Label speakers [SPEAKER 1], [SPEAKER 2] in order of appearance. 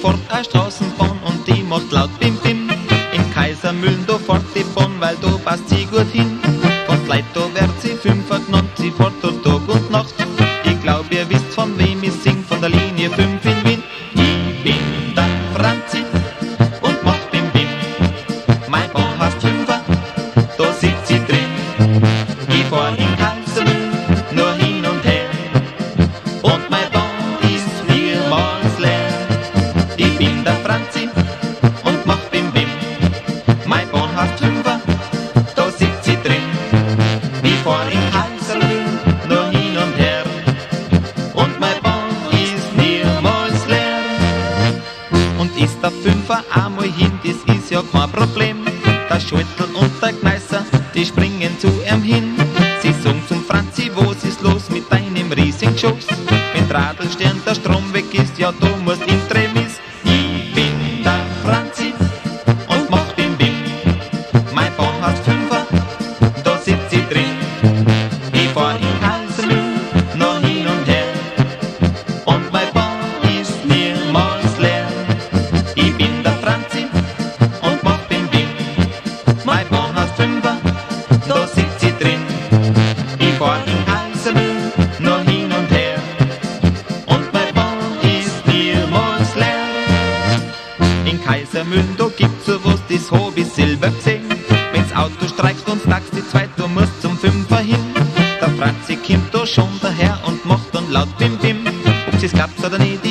[SPEAKER 1] fort, heißt draußen Bonn und die macht laut Bim Bim. In Kaisermühlen, da fort die Bonn, weil du passt sie gut hin. Von Leid, da wird sie fünfer genannt, sie fort und Tag und Nacht. Ich glaub, ihr wisst, von wem ich sing, von der Linie 5 in Wien. Ich bin der Franzi und mach Bim Bim. Mein Bonn heißt Fünfer, da sitzt sie drin. Ich fahr in Kaisermühlen, nur hin und her. Und mein Fünfer einmal hin, das ist ja kein Problem. Der Schultel und der Kneißer, die springen zu ihm hin. Sie sagen zum Franzi, was ist los mit deinem riesigen Schoß? Wenn Dradelstern der Strom weg ist, ja du Franzi und Bim Bim. Mein Bahn hat Fünfer, da sitzt sie drin. Ich fahr in Karlsruhe noch hin und her. Und mein Bahn ist niemals leer. In Kaisermühlen, da gibt's sowas, das hab ich selber gesehen. Wenn's Auto streikt und sagst die zwei, du musst zum Fünfer hin. Der Franzi kommt da schon daher und macht dann laut Bim Bim. Ob sie's klappt oder nicht,